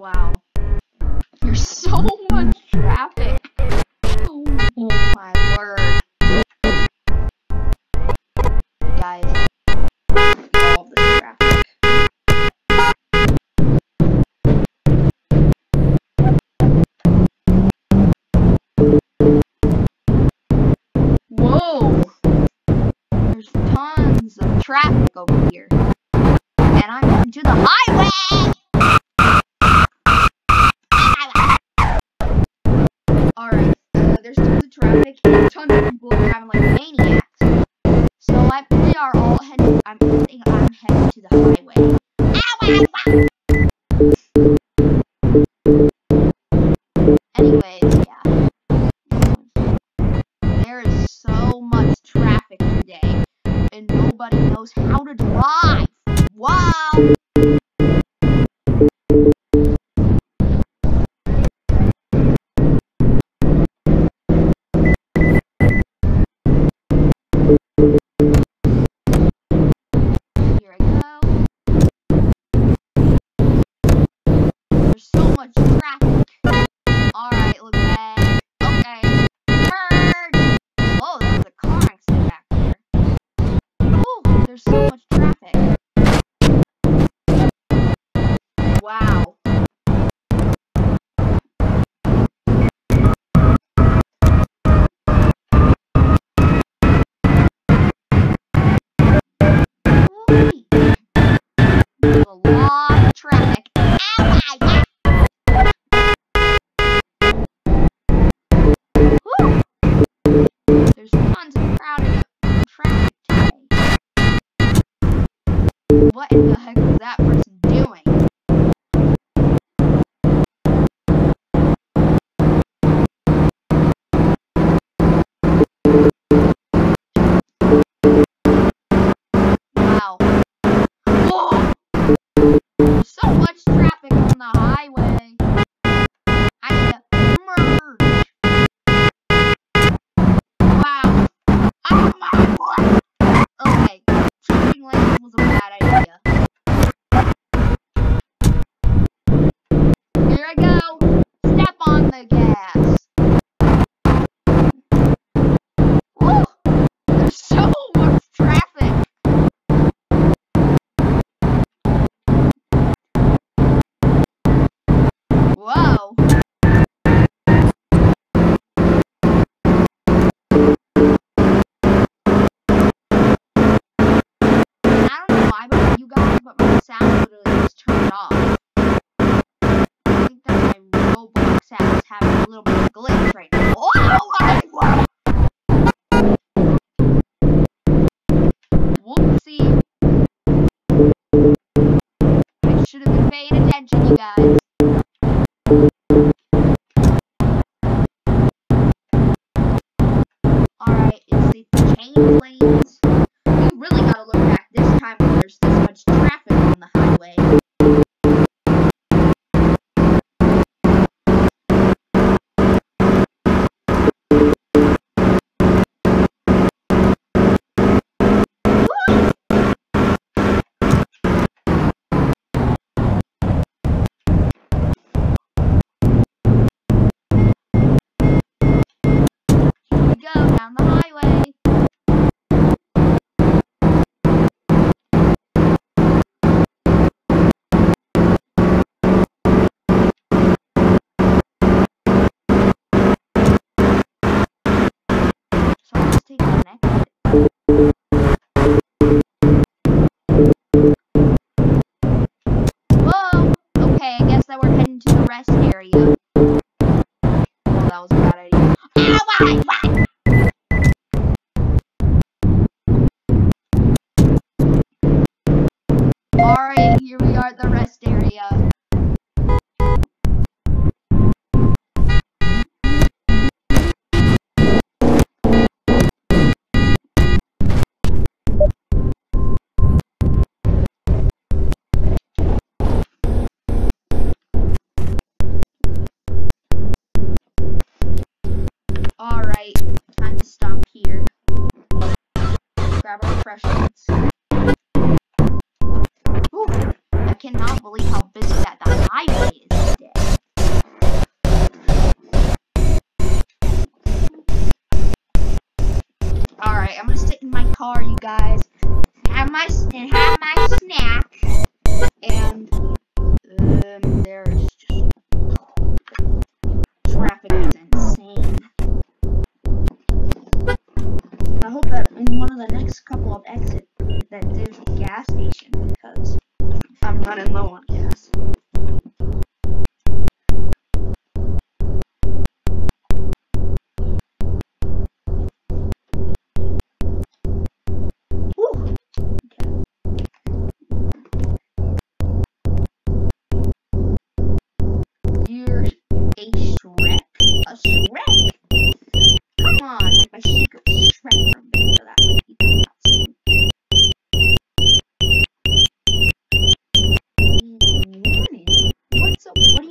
Wow. there is so much traffic today, and nobody knows how to drive. Wow! little bit of glitch right now. Oh my god! Whoopsie. I should have been paying attention, you guys. Alright, it's the chain lanes. You really gotta look back this time when there's this much traffic on the highway. down the highway. I'll just take. Eh? Whoa! Okay, I guess that we're heading to the rest area. impressions. Ooh, I cannot believe how busy that the highway is today. Alright, I'm gonna sit in my car, you guys. And, my, and have supporting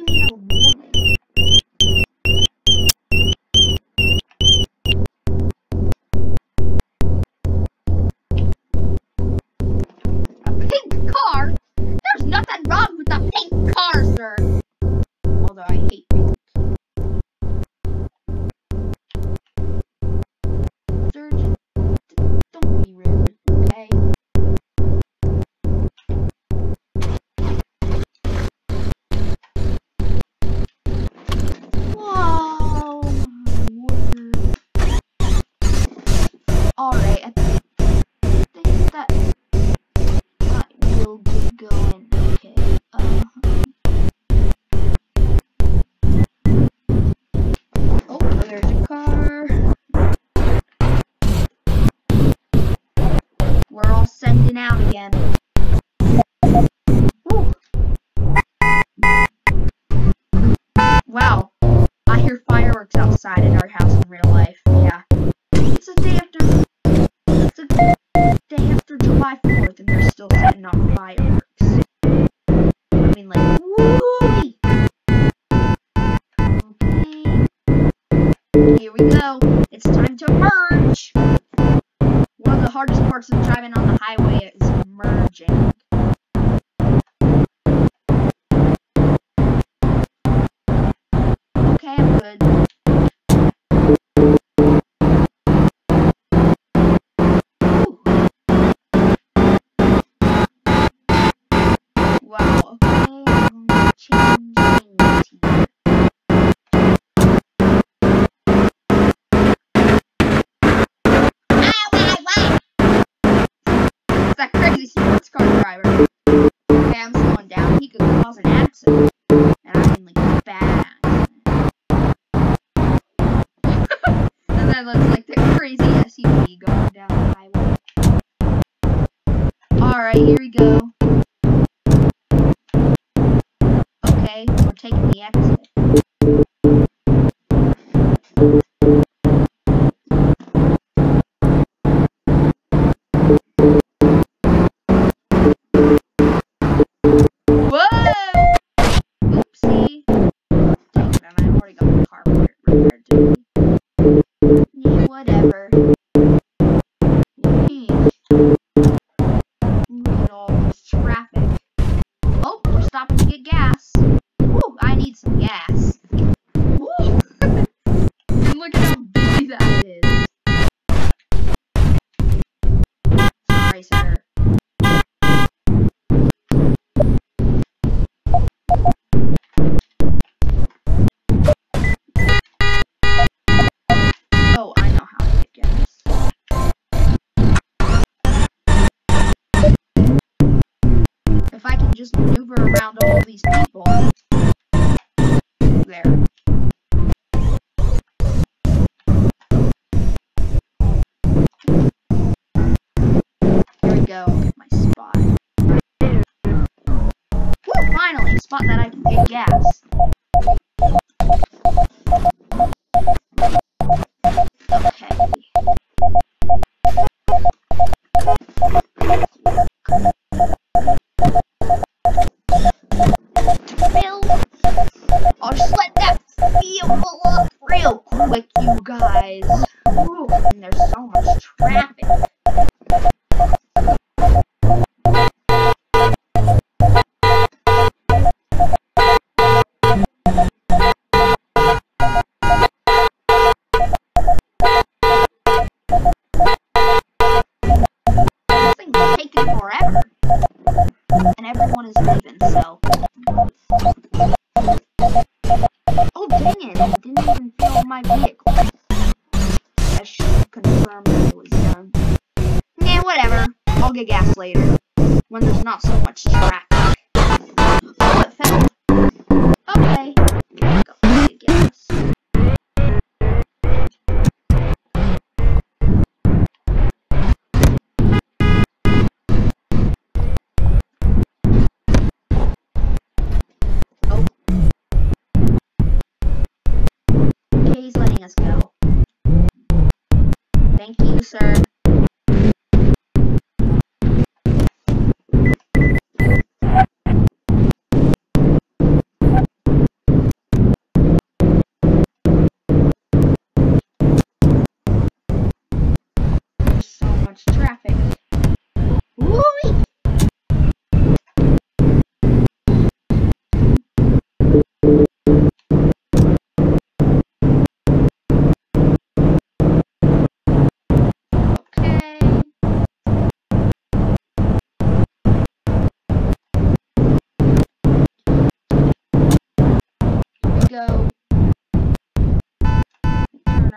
we're all sending out again. Wow, I hear fireworks outside in our house in real life. Yeah, it's a day after. It's a day after July 4th, and they're still setting off fireworks. I mean, like, woo! Okay, here we go. It's time to burn person driving on the highway is merging. Okay, good. Wow, okay, I'm gonna change subscriber. whatever. finally, spot that I can get gas. I didn't even fill my vehicle. I should have confirmed that it was done. Yeah, whatever. I'll get gas later. When there's not so much traffic. Oh, it fell.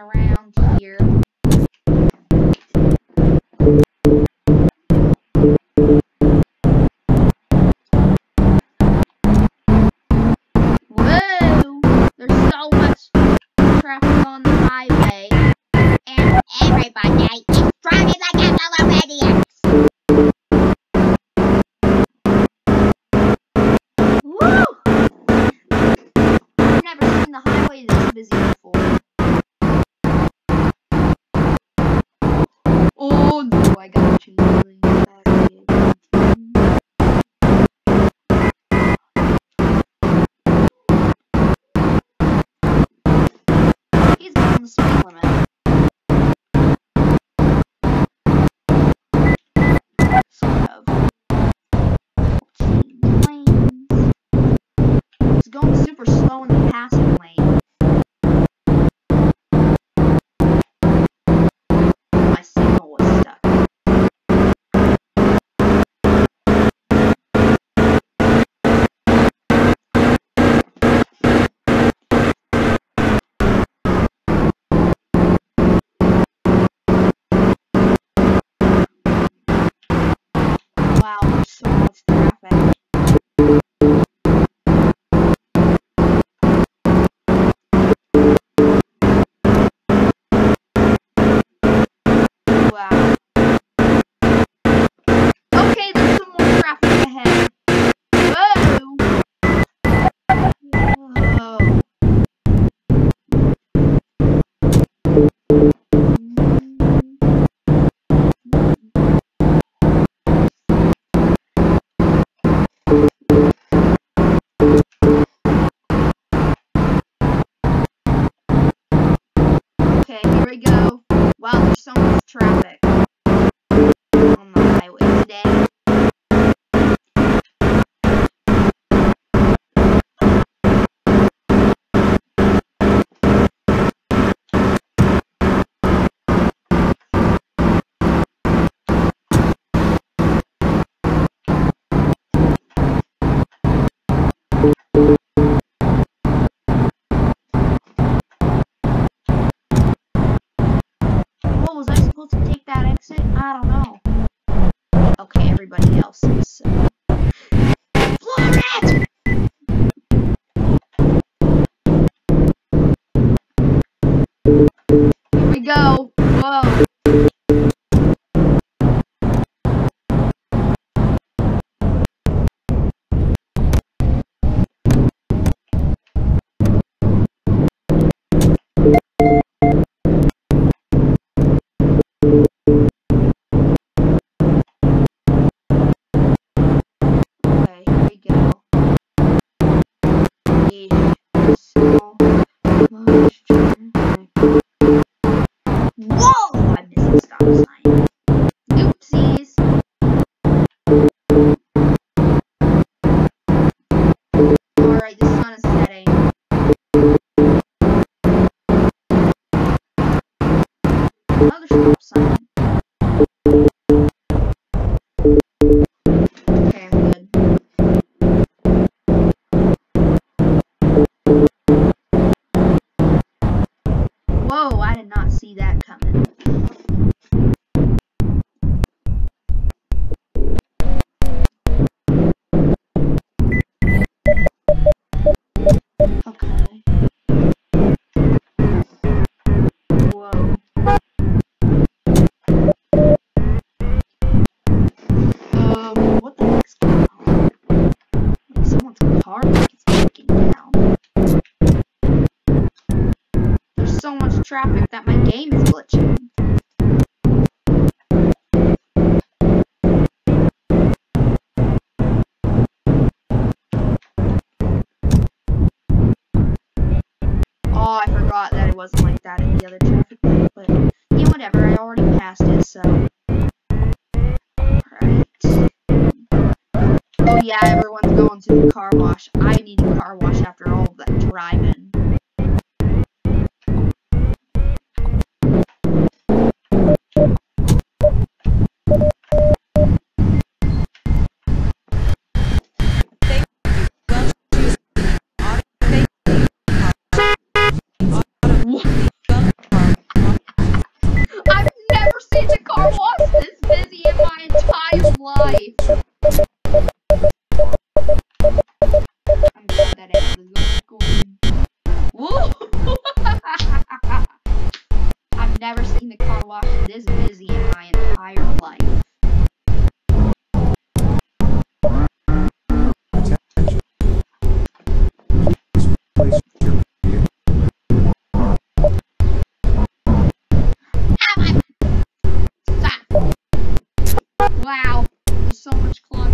Around here. There's so much traffic on the highway. And everybody like. Woo! I've never seen the highway this busy He's going the speed limit. Sort of. Lanes. He's going super slow in the passing Wow, there's so much traffic. I don't know. Okay, everybody else is. So. Traffic that my game is glitching. Oh, I forgot that it wasn't like that in the other traffic light, but yeah, whatever. I already passed it, so. Right. Oh yeah, everyone's going to the car wash. I need a car wash after all that driving.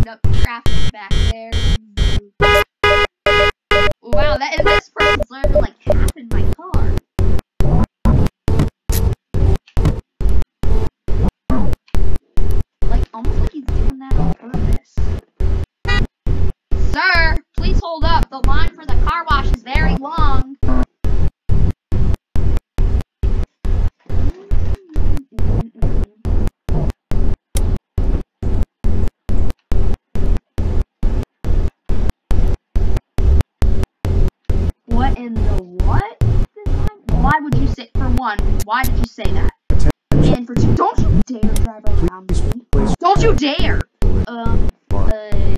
Up traffic back there. Wow, that and this person's literally like say that? And for two, don't you dare drive around me. Don't you dare! Um, uh,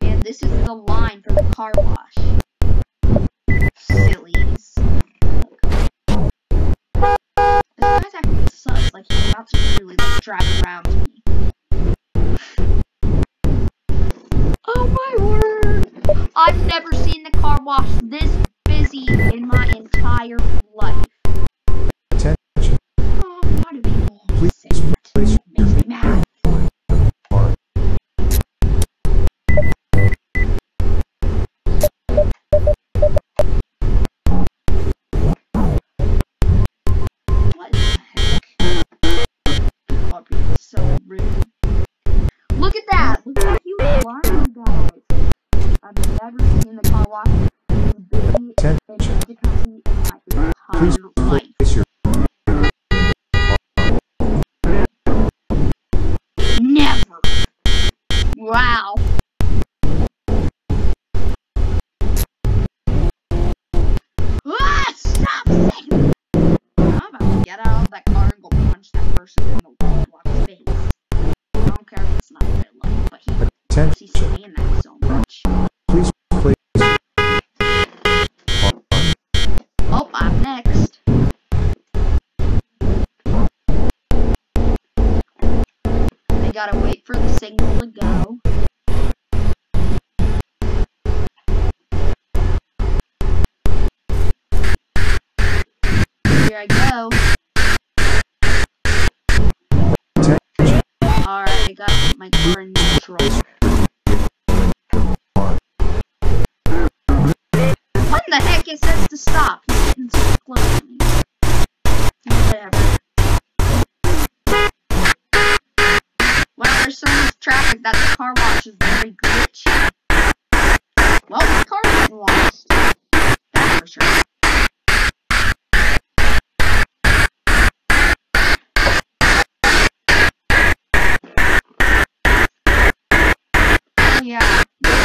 and this is the line for the car wash. Sillies. This guy's actually sucks. Like he's about to really like drive around me. Oh my word! I've never seen the car wash this busy in my entire Wow. Ah, stop saying I'm about to get out of that car and go punch that person signal to go. Here I go. Alright, I gotta my car in. What in the heck it says to stop?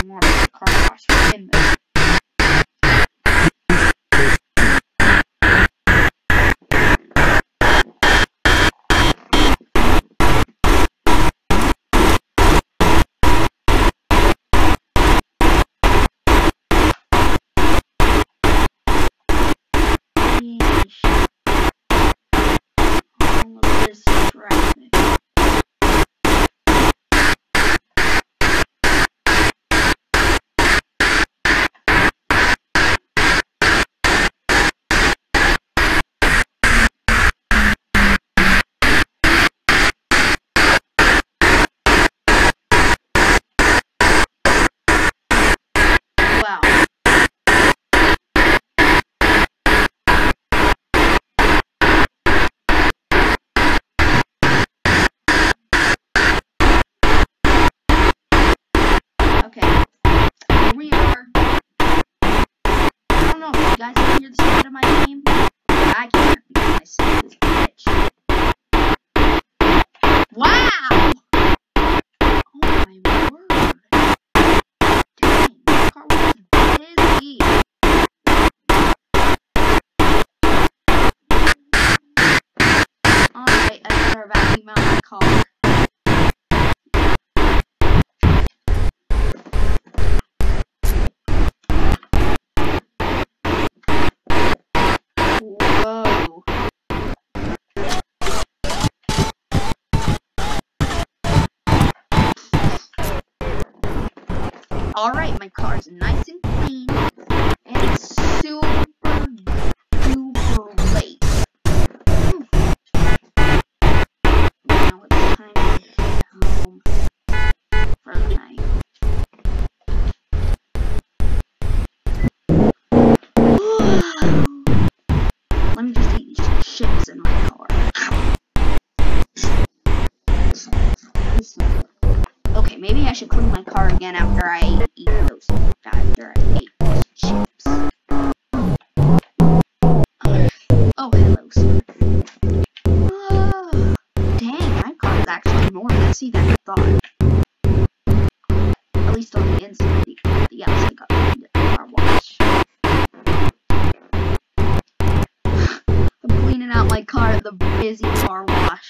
Yeah, I want the car wash to begin with. Yeesh. All of this traffic. Wow. Okay. We are. I don't know if you guys hear the sound of my. I can't glitched. Wow! Oh my word. Dang, Alright, I better vacuum out my car. Whoa. Alright, my car's nice and. And maybe I should clean my car again after I eat those. After I ate those chips. Oh, hello, sir. Ah, dang, my car is actually more messy than I thought. At least on the inside. The, outside got cleaned car wash. I'm cleaning out my car at the busy car wash.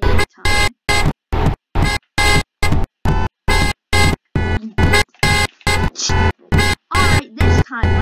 Nighttime. Alright, this time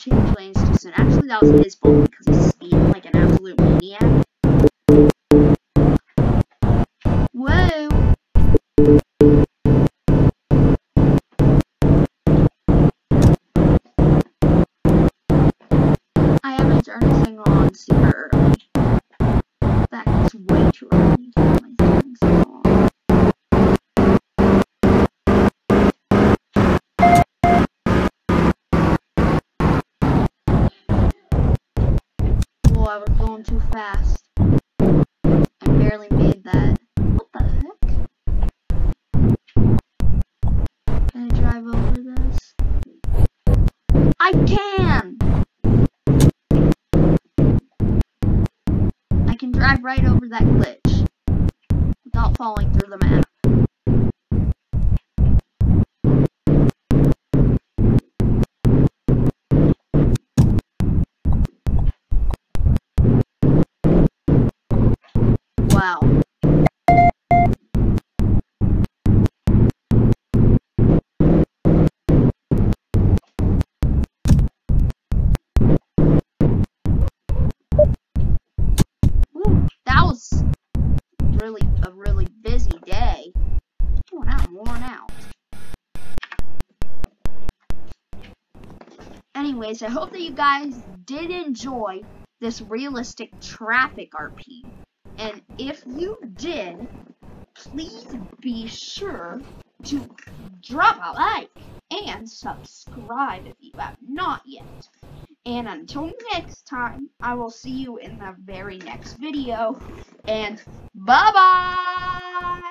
changed lanes too soon. Actually, that was his fault because he's speeding like an absolute maniac. Whoa! I haven't turned this thing on super early. That is way too early Oh, I was going too fast. I barely made that. What the heck? Can I drive over this? I can! I can drive right over that glitch without falling through the map. Anyways, I hope that you guys did enjoy this realistic traffic RP. And if you did, please be sure to drop a like and subscribe if you have not yet. And until next time, I will see you in the very next video. And bye bye!